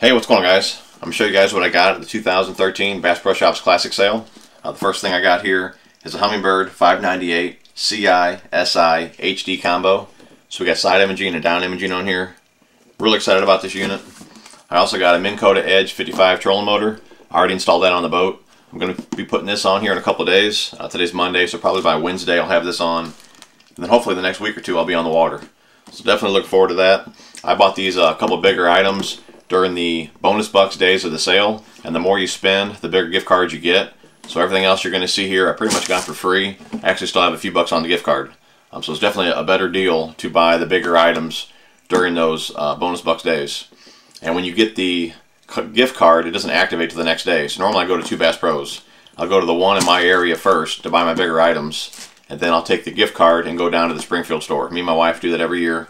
Hey, what's going on guys? I'm going to show you guys what I got at the 2013 Bass Pro Shops Classic Sale. Uh, the first thing I got here is a Humminbird 598 CI SI HD combo. So we got side imaging and down imaging on here. Really excited about this unit. I also got a Minn Kota Edge 55 trolling motor. I already installed that on the boat. I'm going to be putting this on here in a couple of days. Uh, today's Monday, so probably by Wednesday I'll have this on. And then hopefully the next week or two I'll be on the water. So definitely look forward to that. I bought these a uh, couple bigger items during the bonus bucks days of the sale. And the more you spend, the bigger gift cards you get. So everything else you're going to see here, I pretty much got for free. I actually still have a few bucks on the gift card. Um, so it's definitely a better deal to buy the bigger items during those uh, bonus bucks days. And when you get the gift card, it doesn't activate to the next day. So normally I go to two Bass Pros. I'll go to the one in my area first to buy my bigger items. And then I'll take the gift card and go down to the Springfield store. Me and my wife do that every year.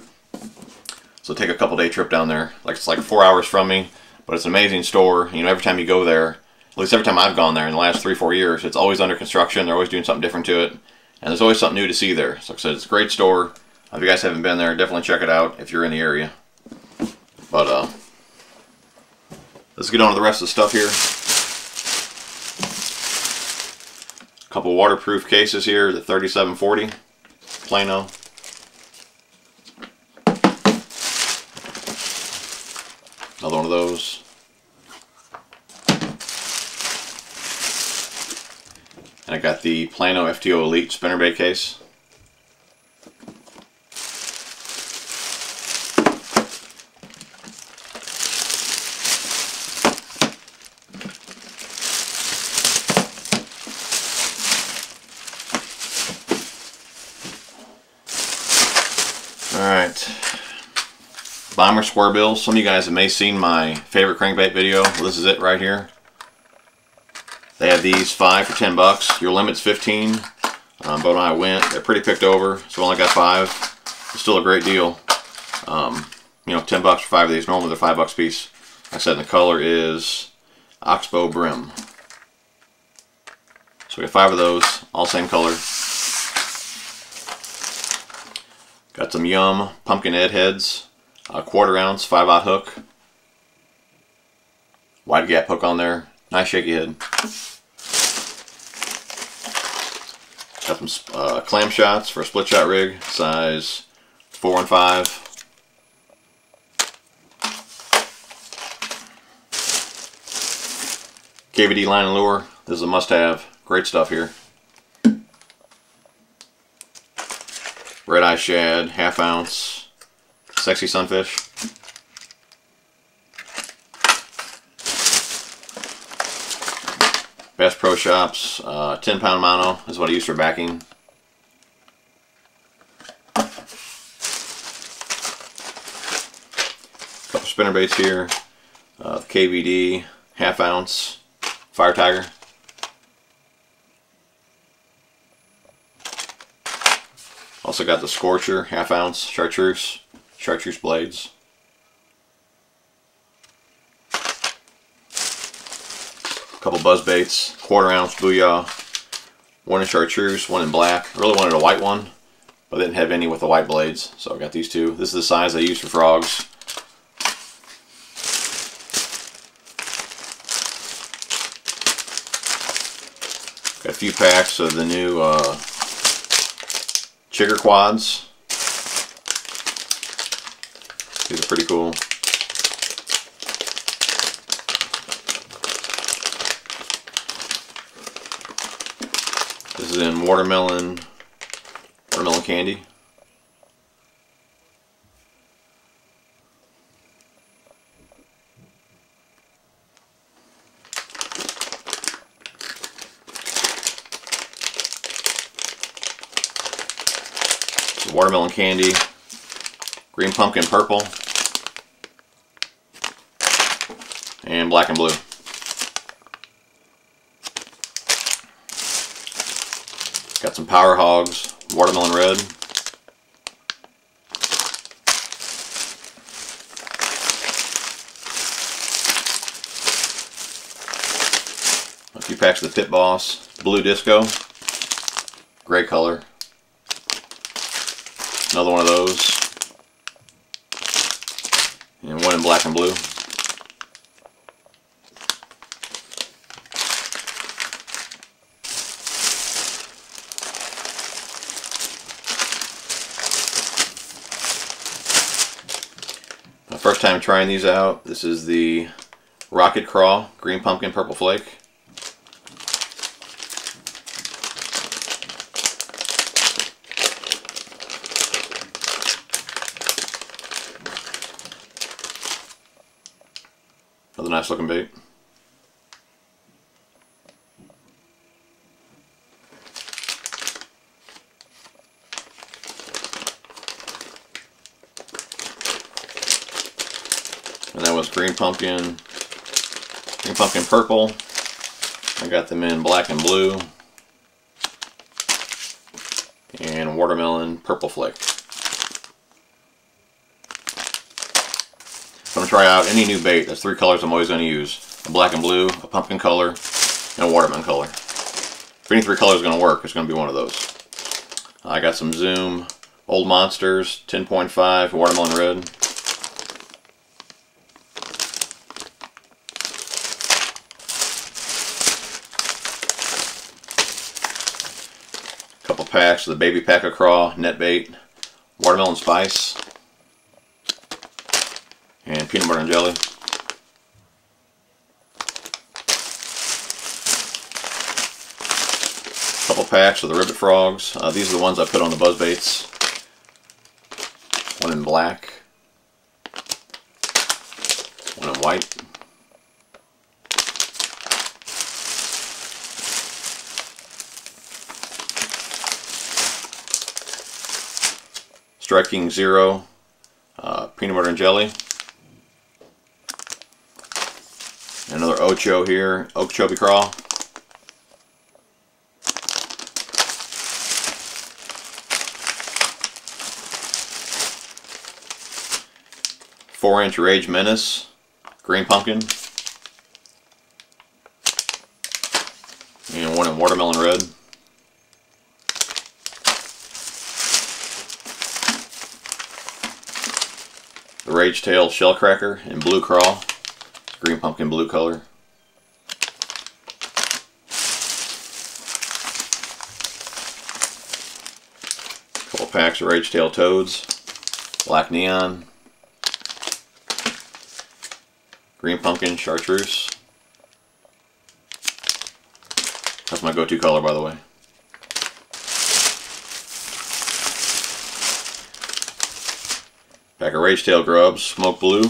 So take a couple day trip down there. Like it's like four hours from me, but it's an amazing store. You know, every time you go there, at least every time I've gone there in the last three, four years, it's always under construction. They're always doing something different to it. And there's always something new to see there. So like I said, it's a great store. If you guys haven't been there, definitely check it out if you're in the area. But uh, let's get on to the rest of the stuff here. A couple waterproof cases here, the 3740 Plano. Another one of those. The Plano FTO Elite spinnerbait case. All right. Bomber square bills. Some of you guys may have seen my favorite crankbait video. Well, this is it right here. They have these five for 10 bucks. Your limit's 15. Um, Bo and I went. They're pretty picked over, so we only got five. It's still a great deal. Um, you know, 10 bucks for five of these. Normally they're five bucks a piece. Like I said, the color is Oxbow Brim. So we got five of those, all same color. Got some Yum Pumpkin Ed heads a quarter ounce 5 aught hook. Wide gap hook on there. Nice shaky head. Got some uh, clam shots for a split shot rig, size 4 and 5. KVD line and lure. This is a must have. Great stuff here. Red eye shad, half ounce. Sexy Sunfish. Bass Pro Shops, uh, 10 pound mono is what I use for backing. Couple spinner baits here. Uh, KVD, half ounce, Fire Tiger. Also got the Scorcher, half ounce chartreuse chartreuse blades. A couple buzz baits, quarter ounce booyah, one in chartreuse, one in black. I really wanted a white one, but I didn't have any with the white blades, so I got these two. This is the size I use for frogs. Got a few packs of the new uh, Chigger quads. These are pretty cool. This is in watermelon, watermelon candy. watermelon candy, green pumpkin purple, and black and blue. Some Power Hawgs, watermelon red. A few packs of the Pit Boss Blue Disco. Gray color. Another one of those. And one in black and blue. First time trying these out. This is the Rocket Craw Green Pumpkin Purple Flake. Another nice looking bait. And that was green pumpkin, green pumpkin purple. I got them in black and blue. And watermelon purple flake. I'm going to try out any new bait. There's three colors I'm always going to use. A black and blue, a pumpkin color, and a watermelon color. If any three colors are going to work, it's going to be one of those. I got some Zoom Old Monsters 10.5 watermelon red. Couple packs of the Baby Paca Craw net bait, watermelon spice, and peanut butter and jelly. couple packs of the Ribbit Frogs. Uh, these are the ones I put on the buzz baits. One in black, one in white. Strike King Zero uh, peanut butter and jelly. Another Ocho here, Okeechobee Craw. Four inch Rage Menace, green pumpkin. And one in watermelon red. Rage Tail Shellcracker in Blue Craw, green pumpkin blue color. couple packs of Rage Tail Toads, Black Neon, Green Pumpkin Chartreuse. That's my go-to color, by the way. Pack of Rage Tail Grubs, Smoke Blue.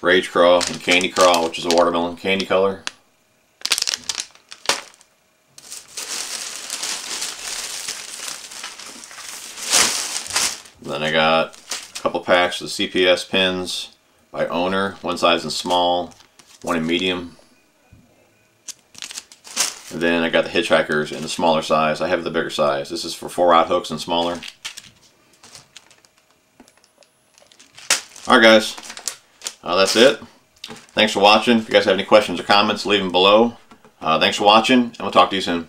Rage Craw and Candy Craw, which is a watermelon candy color. then I got a couple packs of CPS pins by owner, one size in small, one in medium. Then I got the hitchhikers in the smaller size. I have the bigger size. This is for 4-aught hooks and smaller. Alright guys, uh, that's it. Thanks for watching. If you guys have any questions or comments, leave them below. Uh, thanks for watching, and we'll talk to you soon.